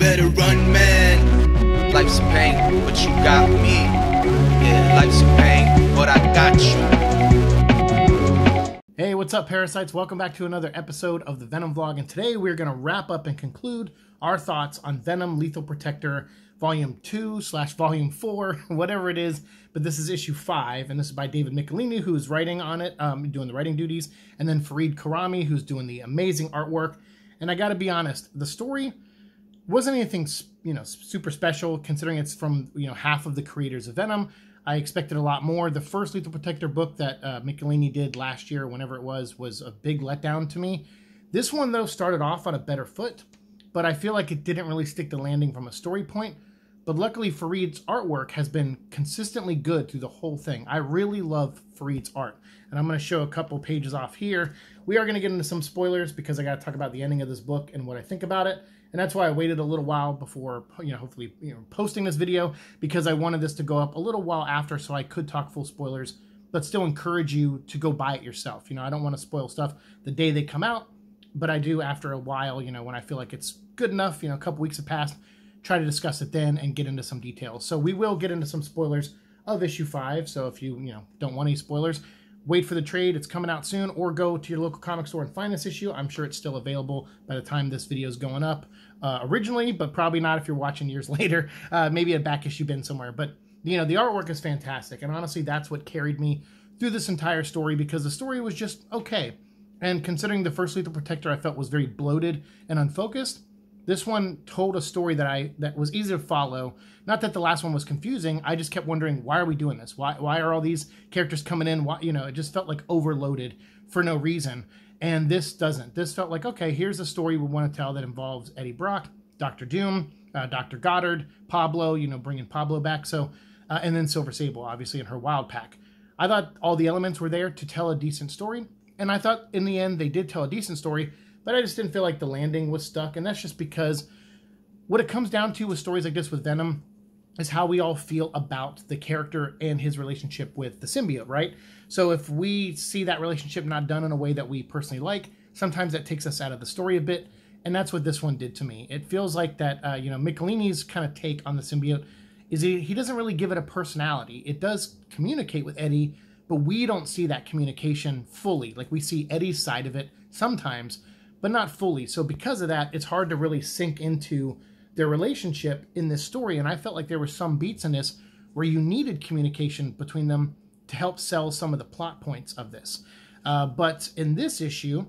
better run, man. Life's a pain, but you got me. Yeah, life's a pain, but I got you. Hey, what's up, parasites? Welcome back to another episode of the Venom Vlog. And today we're going to wrap up and conclude our thoughts on Venom Lethal Protector Volume 2 slash Volume 4, whatever it is. But this is issue 5, and this is by David Michelinie, who's writing on it, um, doing the writing duties, and then Farid Karami, who's doing the amazing artwork. And I got to be honest, the story wasn't anything you know super special considering it's from you know half of the creators of Venom. I expected a lot more. The first Lethal Protector book that uh, Michelinie did last year, whenever it was, was a big letdown to me. This one though started off on a better foot, but I feel like it didn't really stick the landing from a story point. But luckily, Farid's artwork has been consistently good through the whole thing. I really love Farid's art. And I'm going to show a couple pages off here. We are going to get into some spoilers because I got to talk about the ending of this book and what I think about it. And that's why I waited a little while before, you know, hopefully, you know, posting this video because I wanted this to go up a little while after so I could talk full spoilers, but still encourage you to go buy it yourself. You know, I don't want to spoil stuff the day they come out, but I do after a while, you know, when I feel like it's good enough, you know, a couple weeks have passed, try to discuss it then and get into some details. So we will get into some spoilers of issue five. So if you, you know, don't want any spoilers, wait for the trade. It's coming out soon, or go to your local comic store and find this issue. I'm sure it's still available by the time this video is going up uh, originally, but probably not if you're watching years later. Uh, maybe a back issue bin somewhere. But, you know, the artwork is fantastic. And honestly, that's what carried me through this entire story because the story was just okay. And considering the first Lethal Protector I felt was very bloated and unfocused, this one told a story that I that was easy to follow. Not that the last one was confusing. I just kept wondering why are we doing this? Why why are all these characters coming in? Why you know it just felt like overloaded for no reason. And this doesn't. This felt like okay, here's a story we want to tell that involves Eddie Brock, Doctor Doom, uh, Doctor Goddard, Pablo. You know, bringing Pablo back. So uh, and then Silver Sable, obviously in her Wild Pack. I thought all the elements were there to tell a decent story, and I thought in the end they did tell a decent story but I just didn't feel like the landing was stuck, and that's just because what it comes down to with stories like this with Venom is how we all feel about the character and his relationship with the symbiote, right? So if we see that relationship not done in a way that we personally like, sometimes that takes us out of the story a bit, and that's what this one did to me. It feels like that, uh, you know, Michelinie's kind of take on the symbiote is he, he doesn't really give it a personality. It does communicate with Eddie, but we don't see that communication fully. Like we see Eddie's side of it sometimes, but not fully. So because of that, it's hard to really sink into their relationship in this story. And I felt like there were some beats in this where you needed communication between them to help sell some of the plot points of this. Uh, but in this issue,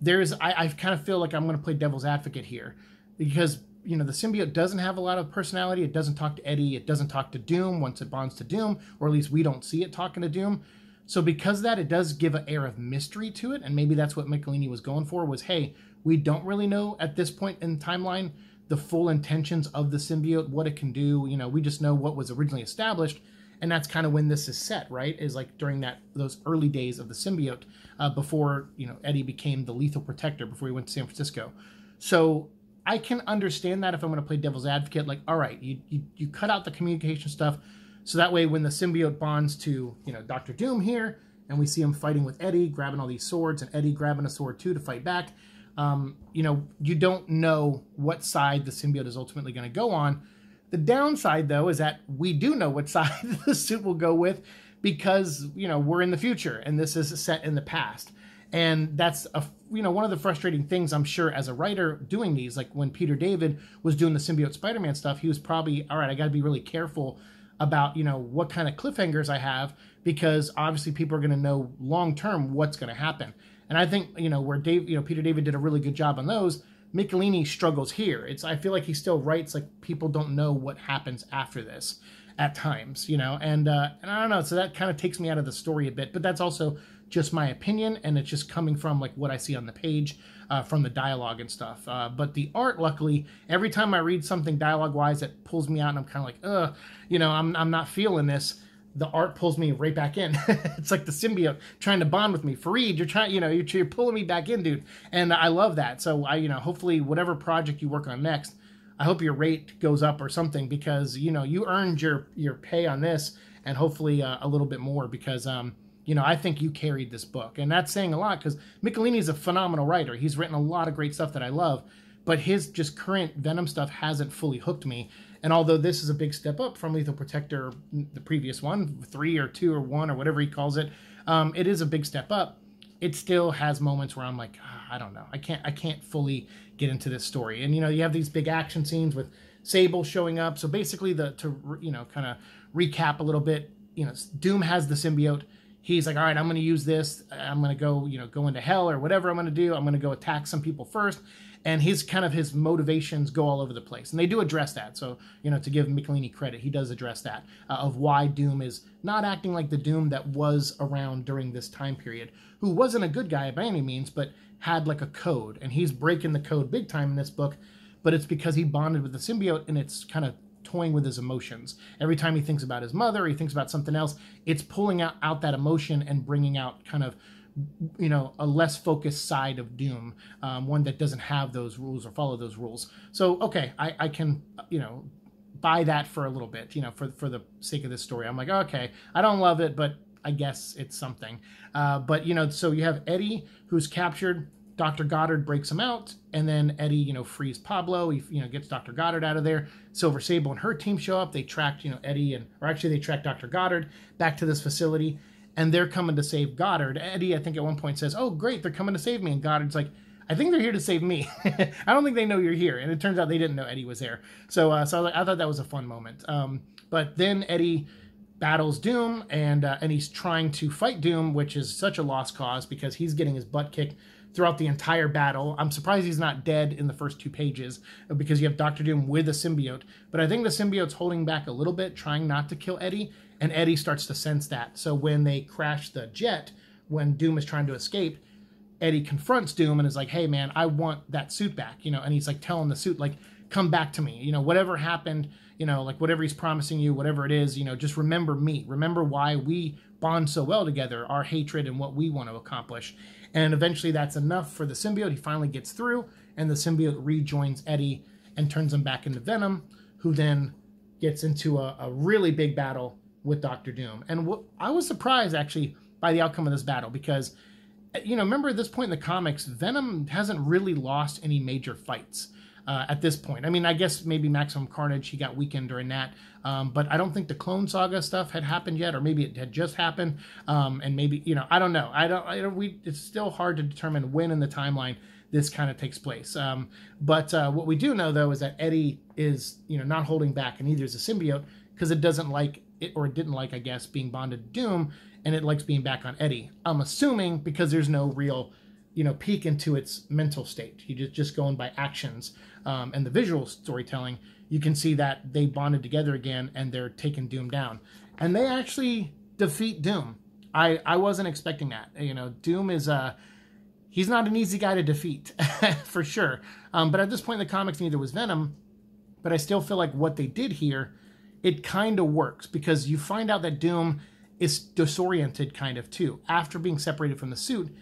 there's I, I kind of feel like I'm going to play devil's advocate here because you know the symbiote doesn't have a lot of personality. It doesn't talk to Eddie. It doesn't talk to Doom once it bonds to Doom, or at least we don't see it talking to Doom. So because that, it does give an air of mystery to it, and maybe that's what Michelinie was going for. Was hey, we don't really know at this point in timeline the full intentions of the symbiote, what it can do. You know, we just know what was originally established, and that's kind of when this is set, right? Is like during that those early days of the symbiote, uh, before you know Eddie became the lethal protector, before he went to San Francisco. So I can understand that if I'm going to play devil's advocate, like, all right, you, you you cut out the communication stuff so that way, when the symbiote bonds to, you know, Doctor Doom here, and we see him fighting with Eddie, grabbing all these swords, and Eddie grabbing a sword too to fight back, um, you know, you don't know what side the symbiote is ultimately going to go on. The downside, though, is that we do know what side the suit will go with because, you know, we're in the future and this is set in the past. And that's a you know one of the frustrating things I'm sure as a writer doing these, like when Peter David was doing the symbiote Spider-Man stuff, he was probably all right. I got to be really careful about you know what kind of cliffhangers I have because obviously people are going to know long term what's going to happen. And I think you know where Dave, you know Peter David did a really good job on those. Michelinie struggles here. It's I feel like he still writes like people don't know what happens after this at times, you know, and uh, and I don't know. So that kind of takes me out of the story a bit, but that's also just my opinion, and it's just coming from like what I see on the page, uh, from the dialogue and stuff. Uh, but the art, luckily, every time I read something dialogue wise that pulls me out, and I'm kind of like, ugh, you know, I'm I'm not feeling this. The art pulls me right back in. it's like the symbiote trying to bond with me. Farid, you're trying, you know, you're, you're pulling me back in, dude, and I love that. So I, you know, hopefully whatever project you work on next, I hope your rate goes up or something because you know you earned your your pay on this and hopefully uh, a little bit more because um you know, I think you carried this book. And that's saying a lot because Michelinie is a phenomenal writer. He's written a lot of great stuff that I love. but his just current Venom stuff hasn't fully hooked me. And although this is a big step up from Lethal Protector, the previous one, three or two or one or whatever he calls it, um, it is a big step up. It still has moments where I'm like, ah, I don't know, I can't, I can't fully get into this story. And you know, you have these big action scenes with Sable showing up. So basically, the to you know kind of recap a little bit, you know, Doom has the symbiote. He's like, all right, I'm going to use this. I'm going to go, you know, go into hell or whatever I'm going to do. I'm going to go attack some people first and his kind of his motivations go all over the place and they do address that so you know to give Michelinie credit he does address that uh, of why doom is not acting like the doom that was around during this time period who wasn't a good guy by any means but had like a code and he's breaking the code big time in this book but it's because he bonded with the symbiote and it's kind of toying with his emotions. Every time he thinks about his mother he thinks about something else it's pulling out, out that emotion and bringing out kind of you know a less focused side of doom um, one that doesn't have those rules or follow those rules. So okay I, I can you know buy that for a little bit you know for for the sake of this story. I'm like okay i don't love it but i guess it's something. Uh, but you know so you have eddie who's captured dr goddard breaks him out and then eddie you know frees pablo he you know gets dr goddard out of there silver sable and her team show up they track you know eddie and or actually they track dr goddard back to this facility and they're coming to save Goddard. Eddie, I think at one point says, "Oh, great, they're coming to save me," and Goddard's like. I think they're here to save me. I don't think they know you're here, and it turns out they didn't know Eddie was there. So, uh, so I, I, thought that was a fun moment. Um, but then Eddie battles Doom, and uh, and he's trying to fight Doom, which is such a lost cause because he's getting his butt kicked throughout the entire battle. I'm surprised he's not dead in the first two pages because you have Doctor Doom with a symbiote. But I think the symbiote's holding back a little bit, trying not to kill Eddie and Eddie starts to sense that. So when they crash the jet, when Doom is trying to escape, Eddie confronts Doom and is like, "Hey man, I want that suit back," you know, and he's like telling the suit like, "Come back to me," you know, whatever happened, you know, like whatever he's promising you, whatever it is, you know, just remember me, remember why we bond so well together, our hatred and what we want to accomplish, and eventually that's enough for the symbiote. He finally gets through, and the symbiote rejoins Eddie and turns him back into Venom, who then gets into a, a really big battle with Doctor Doom. And I was surprised actually by the outcome of this battle because, eh, you know, remember at this point in the comics, Venom hasn't really lost any major fights. Uh, at this point. I mean, I guess maybe Maximum Carnage, he got weakened during that. Um, but I don't think the Clone Saga stuff had happened yet, or maybe it had just happened. Um, and maybe, you know, I don't know. I don't, I don't, we, it's still hard to determine when in the timeline this kind of takes place. Um, but uh, what we do know, though, is that Eddie is, you know, not holding back, and neither is a symbiote because it doesn't like it, or it didn't like, I guess, being bonded to Doom, and it likes being back on Eddie. I'm assuming because there's no real, you know, peek into its mental state. You just just going by actions um, and the visual storytelling. You can see that they bonded together again, and they're taking Doom down, and they actually defeat Doom. I I wasn't expecting that. You know, Doom is a uh, he's not an easy guy to defeat for sure. Um, but at this point in the comics, neither was Venom. But I still feel like what they did here it kind of works because you find out that Doom is disoriented kind of too. After being separated from the suit,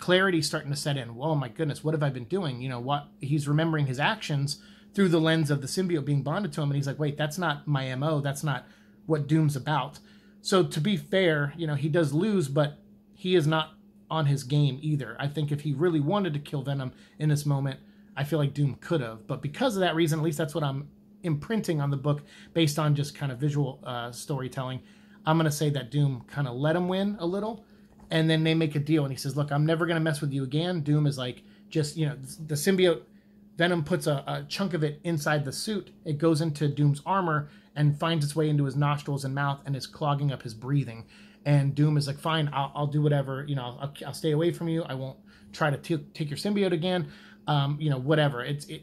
clarity's starting to set in. Oh my goodness, what have I been doing? You know, what he's remembering his actions through the lens of the symbiote being bonded to him and he's like, "Wait, that's not my MO. That's not what Doom's about." So to be fair, you know, he does lose, but he is not on his game either. I think if he really wanted to kill Venom in this moment, I feel like Doom could have. But because of that reason, at least that's what I'm imprinting on the book based on just kind of visual uh, storytelling, I'm going to say that Doom kind of let him win a little. And then they make a deal, and he says, Look, I'm never going to mess with you again. Doom is like, just, you know, the symbiote, Venom puts a, a chunk of it inside the suit. It goes into Doom's armor and finds its way into his nostrils and mouth and is clogging up his breathing. And Doom is like, Fine, I'll, I'll do whatever. You know, I'll, I'll, stay away from you. I won't try to t- take your symbiote again. Um, you know, whatever. It's it,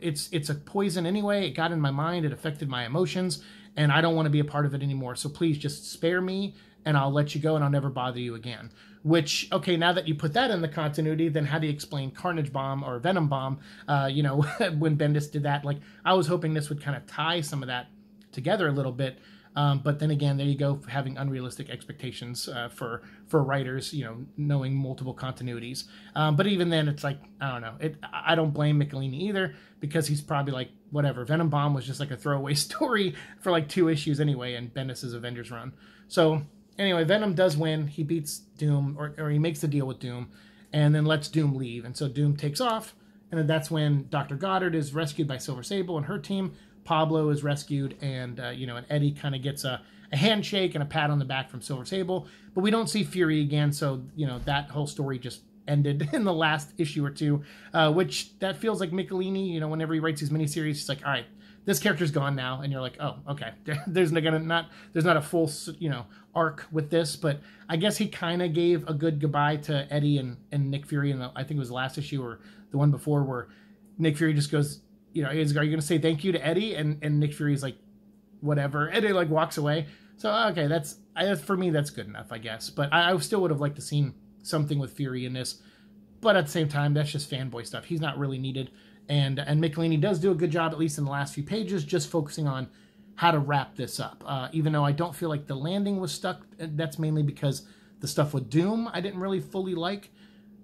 it's it's a poison anyway. It got in my mind. It affected my emotions, and I don't want to be a part of it anymore. So please just spare me, and I'll let you go, and I'll never bother you again. Which okay, now that you put that in the continuity, then how do you explain Carnage Bomb or Venom Bomb? Uh, you know, when Bendis did that, like I was hoping this would kind of tie some of that together a little bit. Um, but then again, there you go, having unrealistic expectations uh, for for writers, you know, knowing multiple continuities. Um, but even then, it's like I don't know. It I don't blame Michelinie either because he's probably like whatever. Venom Bomb was just like a throwaway story for like two issues anyway, in Bendis's Avengers run. So anyway, Venom does win. He beats Doom, or or he makes the deal with Doom, and then lets Doom leave. And so Doom takes off and then that's when Dr. Goddard is rescued by Silver Sable and her team. Pablo is rescued, and uh, you know, and Eddie kind of gets a, a handshake and a pat on the back from Silver Sable. But we don't see Fury again, so you know that whole story just ended in the last issue or two, uh, which that feels like Michelinie. You know, whenever he writes these miniseries, he's like, all right, this character's gone now, and you're like, oh, okay. there's gonna not there's not a full you know arc with this, but I guess he kind of gave a good goodbye to Eddie and, and Nick Fury and I think it was the last issue or the one before where Nick Fury just goes, you know, is are you gonna say thank you to Eddie? And and Nick Fury's like, whatever. Eddie like walks away. So okay, that's I, for me that's good enough, I guess. But I, I still would have liked to seen something with Fury in this. But at the same time, that's just fanboy stuff. He's not really needed. And and Michelinie does do a good job, at least in the last few pages, just focusing on how to wrap this up. Uh, even though I don't feel like the landing was stuck, that's mainly because the stuff with Doom I didn't really fully like.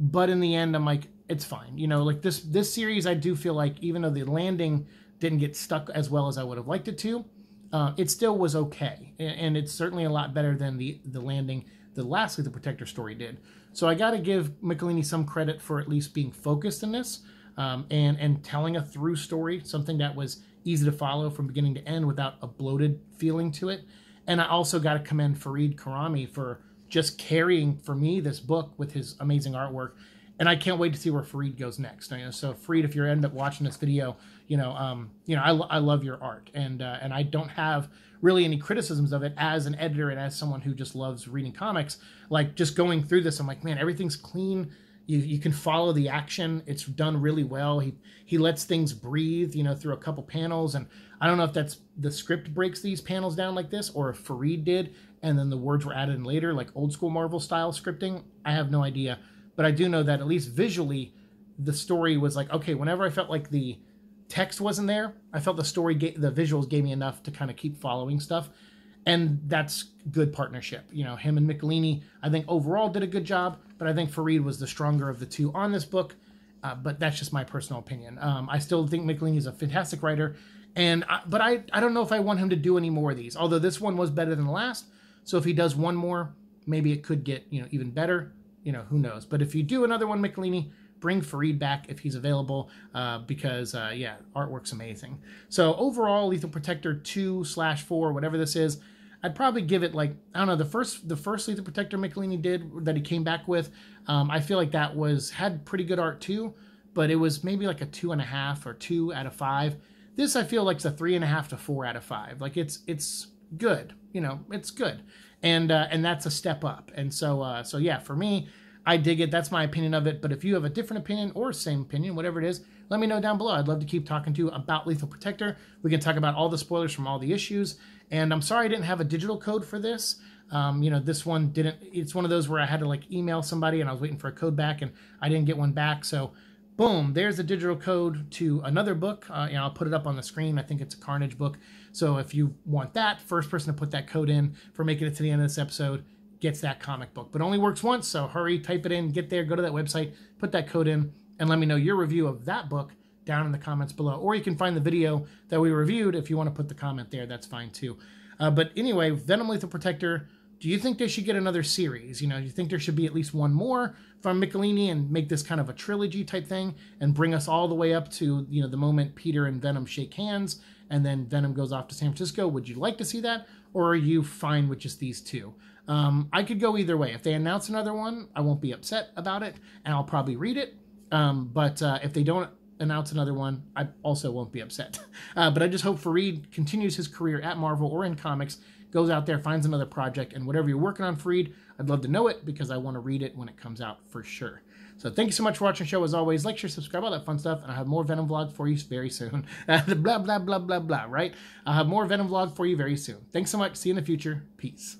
But in the end, I'm like, it's fine. You know, like this this series, I do feel like even though the landing didn't get stuck as well as I would have liked it to, uh, it still was okay, and, it's certainly a lot better than the the landing the last the Protector story did. So I got to give Michelinie some credit for at least being focused in this um, and and telling a through story, something that was easy to follow from beginning to end without a bloated feeling to it. And I also got to commend Farid Karami for just carrying for me this book with his amazing artwork. And I can't wait to see where Farid goes next. So Farid, if you end up watching this video, you know, um, you know, I, I love your art, and uh, and I don't have really any criticisms of it as an editor and as someone who just loves reading comics. Like just going through this, I'm like, man, everything's clean you, you can follow the action. It's done really well. He he lets things breathe, you know, through a couple panels. And I don't know if that's the script breaks these panels down like this, or if Farid did, and then the words were added in later, like old school Marvel style scripting. I have no idea, but I do know that at least visually, the story was like okay. Whenever I felt like the text wasn't there, I felt the story, ga- the visuals gave me enough to kind of keep following stuff and that's good partnership. You know, him and Michelinie, I think overall did a good job, but I think Farid was the stronger of the two on this book. Uh, but that's just my personal opinion. Um, I still think Michelinie is a fantastic writer, and I, but I I don't know if I want him to do any more of these. Although this one was better than the last, so if he does one more, maybe it could get you know even better. You know, who knows? But if you do another one, Michelinie, bring Farid back if he's available uh, because uh, yeah, artwork's amazing. So overall, Lethal Protector two slash four, whatever this is, I'd probably give it like I don't know the first the first Lethal Protector Michelinie did that he came back with. Um, I feel like that was had pretty good art too, but it was maybe like a two and a half or two out of five. This I feel like it's a three and a half to four out of five. Like it's it's good, you know, it's good, and uh, and that's a step up. And so uh, so yeah, for me, I dig it. That's my opinion of it. But if you have a different opinion or same opinion, whatever it is, let me know down below. I'd love to keep talking to you about Lethal Protector. We can talk about all the spoilers from all the issues. And I'm sorry I didn't have a digital code for this. Um, you know, this one didn't. It's one of those where I had to like email somebody and I was waiting for a code back and I didn't get one back. So, boom, there's a digital code to another book. Uh, you know, I'll put it up on the screen. I think it's a Carnage book. So if you want that, first person to put that code in for making it to the end of this episode gets that comic book. But only works once, so hurry, type it in, get there, go to that website, put that code in, and let me know your review of that book down in the comments below. Or you can find the video that we reviewed if you want to put the comment there. That's fine too. Uh, but anyway, Venom Lethal Protector. Do you think they should get another series? You know, do you think there should be at least one more from Michelinie and make this kind of a trilogy type thing and bring us all the way up to you know the moment Peter and Venom shake hands and then Venom goes off to San Francisco? Would you like to see that, or are you fine with just these two? Um, I could go either way. If they announce another one, I won't be upset about it, and I'll probably read it. Um, but uh, if they don't announce another one, I also won't be upset. Uh, but I just hope Farid continues his career at Marvel or in comics, goes out there, finds another project, and whatever you're working on, Farid, I'd love to know it because I want to read it when it comes out for sure. So thank you so much for watching the show. As always, like, share, subscribe, all that fun stuff, and I'll have more Venom vlogs for you very soon. blah, blah, blah, blah, blah, right? I'll have more Venom vlog for you very soon. Thanks so much. See you in the future. Peace.